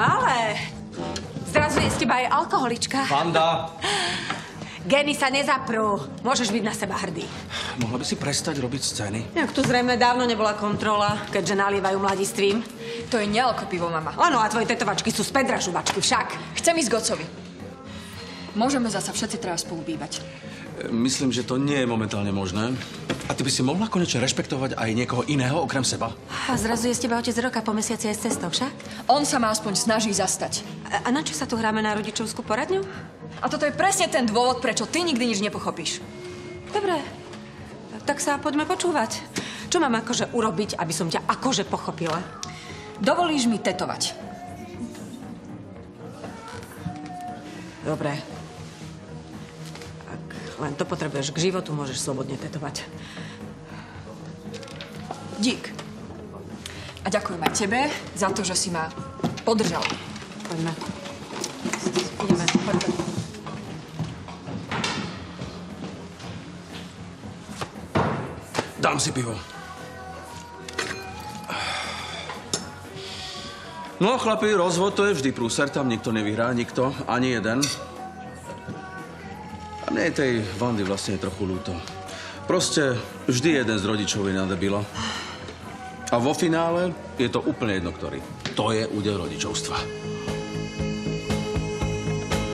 Ale zrazu je z teba aj alkoholička. Panda! Geny sa nezaprú. Môžeš byť na seba hrdý. Mohla by si prestať robiť scény? Jak tu zrejme dávno nebola kontrola, keďže nalievajú mladistvím. To je nealko pivo, mama. Áno, a tvoje tetovačky sú spedražuvačky však. Chcem ísť k otcovi. Môžeme zasa všetci teraz spolu bývať. Myslím, že to nie je momentálne možné. A ty by si mohla konečne rešpektovať aj niekoho iného okrem seba? A zrazu je z teba otec roka po mesiaci aj s cestou však? On sa ma aspoň snaží zastať. A, a na čo sa tu hráme na rodičovskú poradňu? A toto je presne ten dôvod, prečo ty nikdy nič nepochopíš. Dobre, tak sa poďme počúvať. Čo mám akože urobiť, aby som ťa akože pochopila? Dovolíš mi tetovať. Dobre. Len to potrebuješ k životu, môžeš slobodne tetovať. Dík. A ďakujem aj tebe za to, že si ma podržal. Poďme. Ideme. Poďme. Dám si pivo. No, chlapi, rozvod to je vždy prúser, tam nikto nevyhrá, nikto, ani jeden. A mne je tej Vandy vlastne trochu ľúto. Proste vždy jeden z rodičov je na. A vo finále je to úplne jedno, ktorý. To je údel rodičovstva.